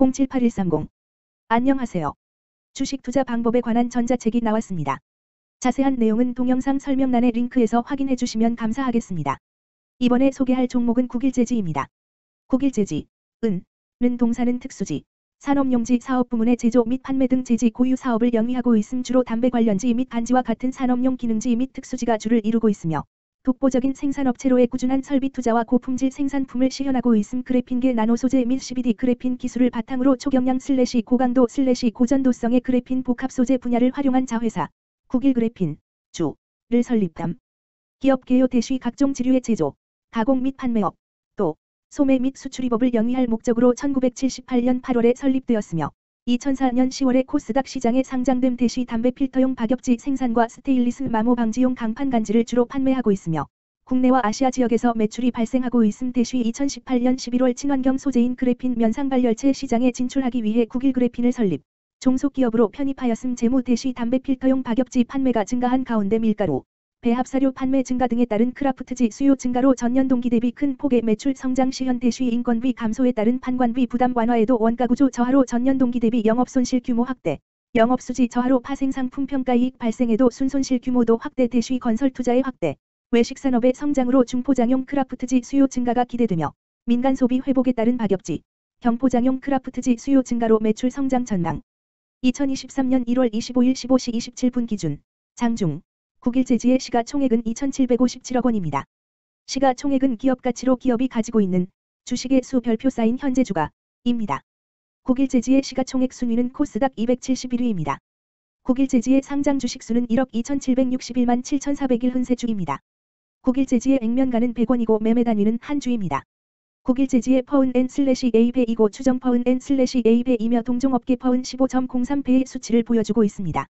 078130. 안녕하세요. 주식 투자 방법에 관한 전자책이 나왔습니다. 자세한 내용은 동영상 설명란의 링크에서 확인해 주시면 감사하겠습니다. 이번에 소개할 종목은 국일제지입니다. 국일제지, 은, 는 동사는 특수지, 산업용지 사업 부문의 제조 및 판매 등 제지 고유 사업을 영위하고 있음 주로 담배 관련지 및 반지와 같은 산업용 기능지 및 특수지가 주를 이루고 있으며 독보적인 생산업체로의 꾸준한 설비 투자와 고품질 생산품을 시현하고 있음 그래핀계 나노 소재 및 CVD 그래핀 기술을 바탕으로 초경량 슬래시 고강도 슬래시 고전도성의 그래핀 복합 소재 분야를 활용한 자회사 국일 그래핀 주를 설립함. 기업 개요 대시 각종 지류의 제조, 가공 및 판매업, 또 소매 및 수출입업을 영위할 목적으로 1978년 8월에 설립되었으며 2004년 10월에 코스닥 시장에 상장됨 대시 담배 필터용 박엽지 생산과 스테인리스 마모 방지용 강판 간지를 주로 판매하고 있으며 국내와 아시아 지역에서 매출이 발생하고 있음 대시 2018년 11월 친환경 소재인 그래핀 면상 발열체 시장에 진출하기 위해 국일 그래핀을 설립, 종속기업으로 편입하였음 재무 대시 담배 필터용 박엽지 판매가 증가한 가운데 밀가루, 배합사료 판매 증가 등에 따른 크라프트지 수요 증가로 전년 동기 대비 큰 폭의 매출 성장 시 현 대시 인건비 감소에 따른 판관비 부담 완화에도 원가구조 저하로 전년 동기 대비 영업손실 규모 확대, 영업수지 저하로 파생상품 평가이익 발생에도 순손실 규모도 확대 대시 건설 투자의 확대, 외식산업의 성장으로 중포장용 크라프트지 수요 증가가 기대되며 민간 소비 회복에 따른 박엽지, 경포장용 크라프트지 수요 증가로 매출 성장 전망. 2023년 1월 25일 15시 27분 기준 장중 국일 제지의 시가총액은 2,757억 원입니다. 시가총액은 기업가치로 기업이 가지고 있는 주식의 수 별표 쌓인 현재 주가입니다. 국일 제지의 시가총액 순위는 코스닥 271위입니다. 국일 제지의 상장 주식수는 1억 2,761만 7,401 흔세주입니다. 국일 제지의 액면가는 100원이고 매매 단위는 한 주입니다. 국일 제지의 PER은 N 슬래시 A배이고 추정 PER은 N 슬래시 A배이며 동종업계 PER은 15.03배의 수치를 보여주고 있습니다.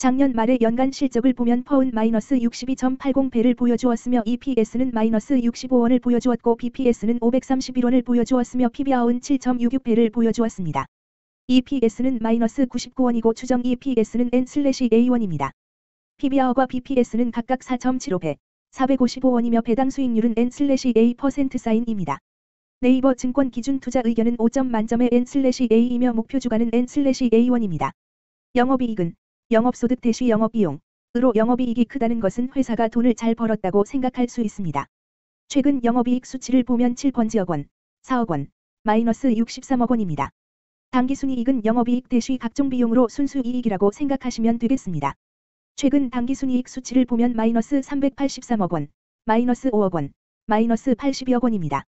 작년 말의 연간 실적을 보면 PER은 마이너스 62.80배를 보여주었으며 EPS는 마이너스 65원을 보여주었고 BPS는 531원을 보여주었으며 PBR은 7.66배를 보여주었습니다. EPS는 마이너스 99원이고 추정 EPS는 N/A1입니다. PBR과 BPS는 각각 4.75배, 455원이며 배당 수익률은 N/A% 사인입니다. 네이버 증권 기준 투자 의견은 5점 만점의 N/A이며 목표 주가는 N/A1입니다. 영업이익은 영업소득 대시 영업비용으로 영업이익이 크다는 것은 회사가 돈을 잘 벌었다고 생각할 수 있습니다. 최근 영업이익 수치를 보면 7번지억 원, 4억 원, 마이너스 63억 원입니다. 당기순이익은 영업이익 대시 각종 비용으로 순수이익이라고 생각하시면 되겠습니다. 최근 당기순이익 수치를 보면 마이너스 383억 원, 마이너스 5억 원, 마이너스 82억 원입니다.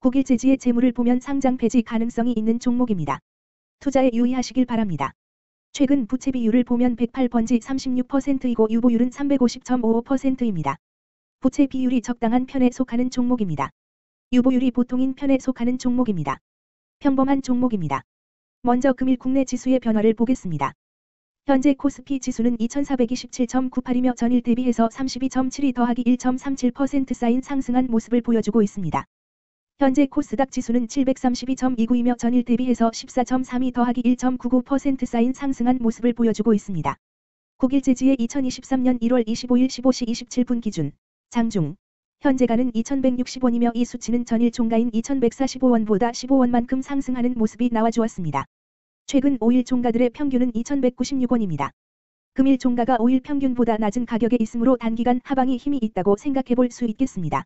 국일제지의 재물을 보면 상장 폐지 가능성이 있는 종목입니다. 투자에 유의하시길 바랍니다. 최근 부채 비율을 보면 108번지 36%이고 유보율은 350.55%입니다. 부채 비율이 적당한 편에 속하는 종목입니다. 유보율이 보통인 편에 속하는 종목입니다. 평범한 종목입니다. 먼저 금일 국내 지수의 변화를 보겠습니다. 현재 코스피 지수는 2427.98이며 전일 대비해서 32.72 더하기 1.37% 쌓인 상승한 모습을 보여주고 있습니다. 현재 코스닥 지수는 732.29이며 전일 대비해서 14.32 더하기 1.99% 쌓인 상승한 모습을 보여주고 있습니다. 국일제지의 2023년 1월 25일 15시 27분 기준 장중 현재가는 2160원이며 이 수치는 전일 종가인 2145원보다 15원만큼 상승하는 모습이 나와주었습니다. 최근 5일 종가들의 평균은 2196원입니다. 금일 종가가 5일 평균보다 낮은 가격에 있으므로 단기간 하방이 힘이 있다고 생각해 볼 수 있겠습니다.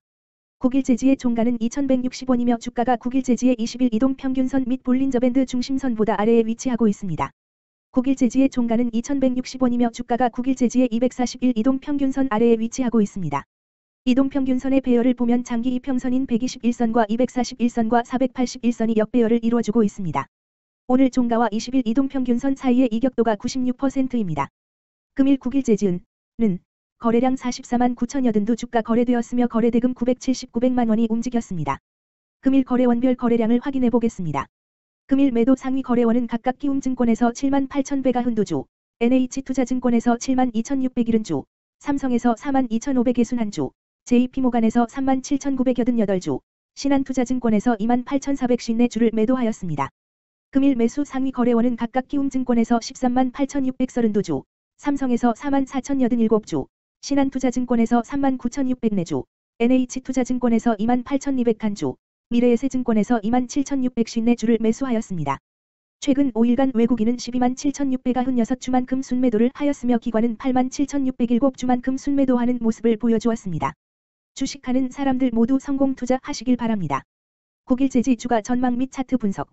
국일제지의 종가는 2160원이며 주가가 국일제지의 20일 이동 평균선 및 볼린저밴드 중심선보다 아래에 위치하고 있습니다. 국일제지의 종가는 2160원이며 주가가 국일제지의 241 이동 평균선 아래에 위치하고 있습니다. 이동 평균선의 배열을 보면 장기 이평선인 121선과 241선과 481선이 역배열을 이루어주고 있습니다. 오늘 종가와 20일 이동 평균선 사이의 이격도가 96%입니다. 금일 국일제지은 는 거래량 44만 9천여든두 주가 거래되었으며 거래대금 970-900만 원이 움직였습니다. 금일 거래원별 거래량을 확인해 보겠습니다. 금일 매도 상위 거래원은 각각 키움증권에서 7만 8천 배가 흔두주, NH투자증권에서 7만 2,600일은주, 삼성에서 4만 2,561주, JP모간에서 3만 7,988주, 신한투자증권에서 2만 8,454주를 매도하였습니다. 금일 매수 상위 거래원은 각각 키움증권에서 13만 8,632주, 삼성에서 4만 4,087주, 신한투자증권에서 39,604주, NH투자증권에서 28,201주, 미래에셋증권에서 27,654주를 매수하였습니다. 최근 5일간 외국인은 12만 7,696주만큼 순매도를 하였으며 기관은 8만 7,607주만큼 순매도하는 모습을 보여주었습니다. 주식하는 사람들 모두 성공 투자하시길 바랍니다. 국일제지 주가 전망 및 차트 분석